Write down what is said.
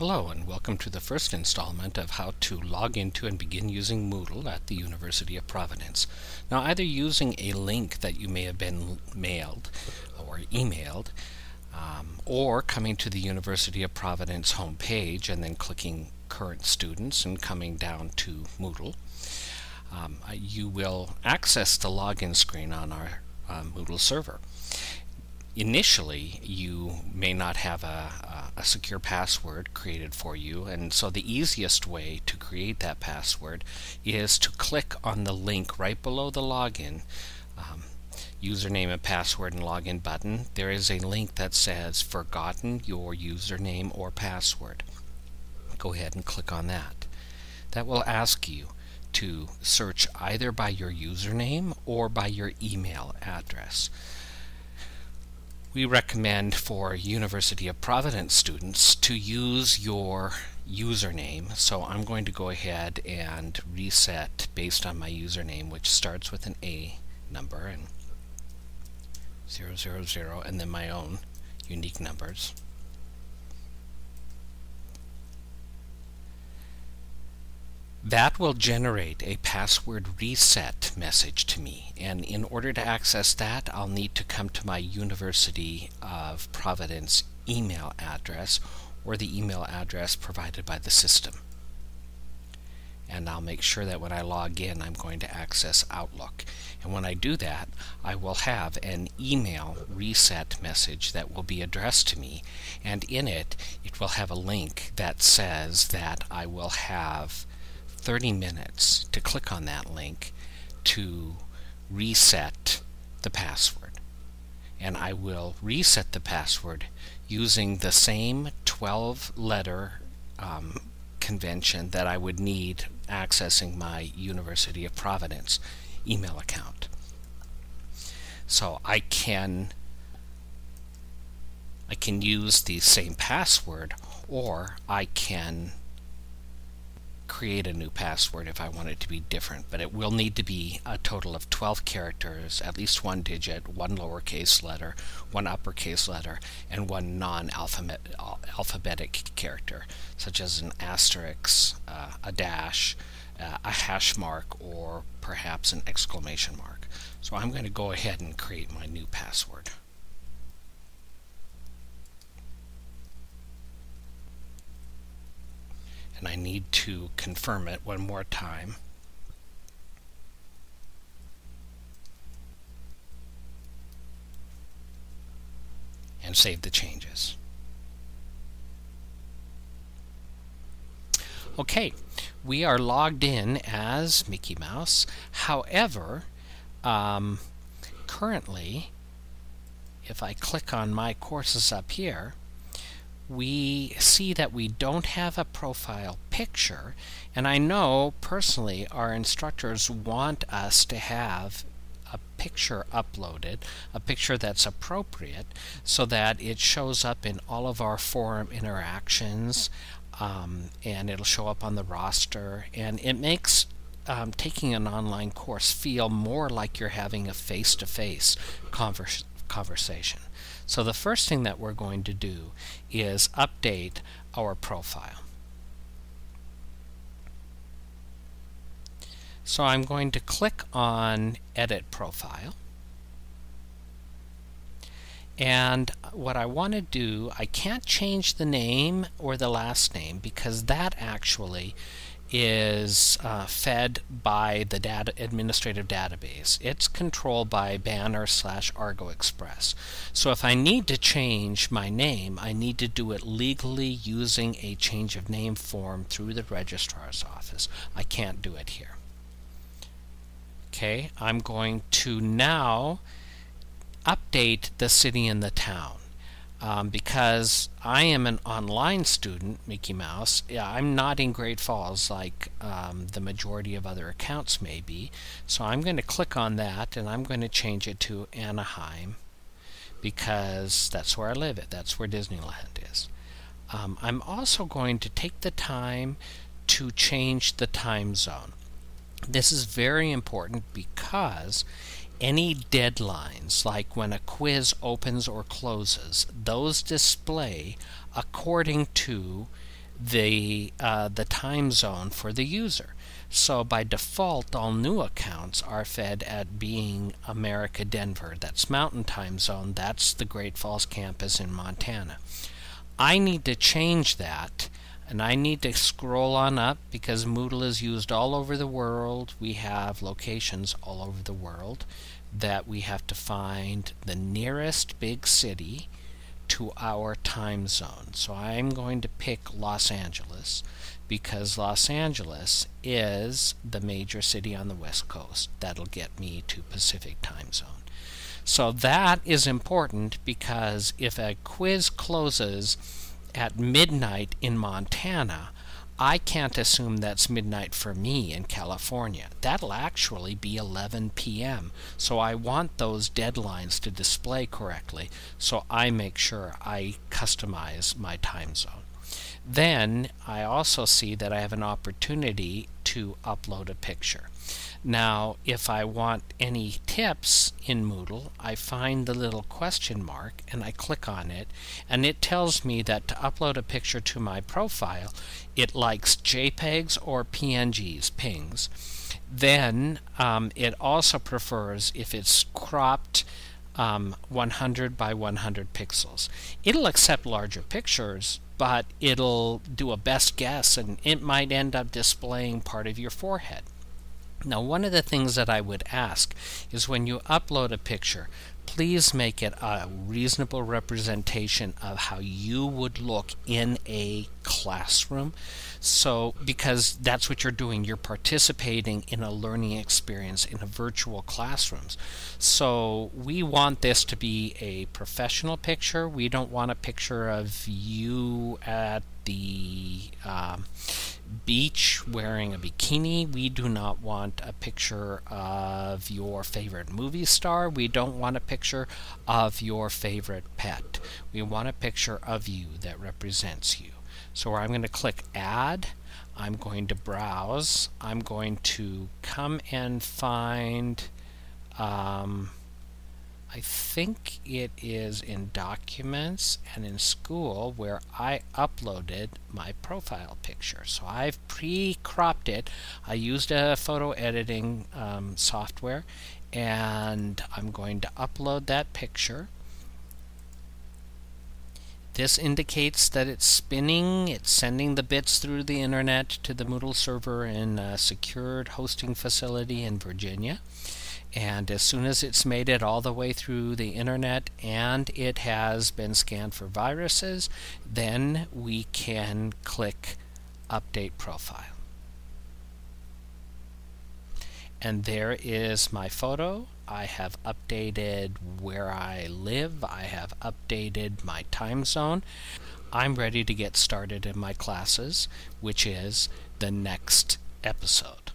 Hello and welcome to the first installment of how to log into and begin using Moodle at the University of Providence. Now either using a link that you may have been mailed or emailed um, or coming to the University of Providence homepage and then clicking current students and coming down to Moodle. Um, you will access the login screen on our uh, Moodle server initially you may not have a, a, secure password created for you. And so the easiest way to create that password is to click on the link right below the login um, username and password and login button. There is a link that says forgotten your username or password. Go ahead and click on that. That will ask you to search either by your username or by your email address we recommend for University of Providence students to use your username. So I'm going to go ahead and reset based on my username, which starts with an A number and 000 and then my own unique numbers. That will generate a password reset message to me and in order to access that I'll need to come to my University of Providence email address or the email address provided by the system. And I'll make sure that when I log in I'm going to access Outlook. And when I do that I will have an email reset message that will be addressed to me and in it it will have a link that says that I will have 30 minutes to click on that link to reset the password. And I will reset the password using the same 12 letter um, convention that I would need accessing my University of Providence email account. So I can I can use the same password or I can create a new password if I want it to be different, but it will need to be a total of 12 characters, at least one digit, one lowercase letter, one uppercase letter, and one non-alphabetic character, such as an asterisk, uh, a dash, uh, a hash mark, or perhaps an exclamation mark. So I'm going to go ahead and create my new password. And I need to confirm it one more time. and save the changes. Okay, we are logged in as Mickey Mouse. However, um, currently, if I click on my courses up here, we see that we don't have a profile picture and I know personally our instructors want us to have a picture uploaded, a picture that's appropriate so that it shows up in all of our forum interactions um, and it'll show up on the roster and it makes um, taking an online course feel more like you're having a face-to-face -face convers conversation. So the first thing that we're going to do is update our profile. So I'm going to click on Edit Profile. And what I want to do, I can't change the name or the last name because that actually is uh, fed by the data administrative database. It's controlled by Banner slash Argo Express. So if I need to change my name, I need to do it legally using a change of name form through the registrar's office. I can't do it here. Okay, I'm going to now update the city and the town um, because I am an online student, Mickey Mouse. Yeah, I'm not in Great Falls like um, the majority of other accounts may be. So I'm going to click on that and I'm going to change it to Anaheim because that's where I live. It that's where Disneyland is. Um, I'm also going to take the time to change the time zone. This is very important because any deadlines, like when a quiz opens or closes, those display according to the uh, the time zone for the user. So by default, all new accounts are fed at being America Denver. That's Mountain Time Zone. That's the Great Falls campus in Montana. I need to change that and I need to scroll on up because Moodle is used all over the world. We have locations all over the world that we have to find the nearest big city to our time zone. So I'm going to pick Los Angeles because Los Angeles is the major city on the west coast. That'll get me to Pacific time zone. So that is important because if a quiz closes at midnight in Montana, I can't assume that's midnight for me in California. That'll actually be 11 p.m. So I want those deadlines to display correctly, so I make sure I customize my time zone. Then I also see that I have an opportunity to upload a picture. Now, if I want any tips in Moodle, I find the little question mark and I click on it, and it tells me that to upload a picture to my profile, it likes JPEGs or PNGs, pings. Then um, it also prefers if it's cropped um, 100 by 100 pixels. It'll accept larger pictures, but it'll do a best guess and it might end up displaying part of your forehead. Now, one of the things that I would ask is when you upload a picture, please make it a reasonable representation of how you would look in a classroom. So, because that's what you're doing, you're participating in a learning experience in a virtual classrooms. So, we want this to be a professional picture. We don't want a picture of you at the um, beach wearing a bikini. We do not want a picture of your favorite movie star. We don't want a picture of your favorite pet. We want a picture of you that represents you. So I'm going to click Add. I'm going to browse. I'm going to come and find um, I think it is in Documents and in School where I uploaded my profile picture. So I've pre-cropped it. I used a photo editing um, software and I'm going to upload that picture. This indicates that it's spinning, it's sending the bits through the internet to the Moodle server in a secured hosting facility in Virginia and as soon as it's made it all the way through the internet and it has been scanned for viruses, then we can click Update Profile. And there is my photo. I have updated where I live. I have updated my time zone. I'm ready to get started in my classes, which is the next episode.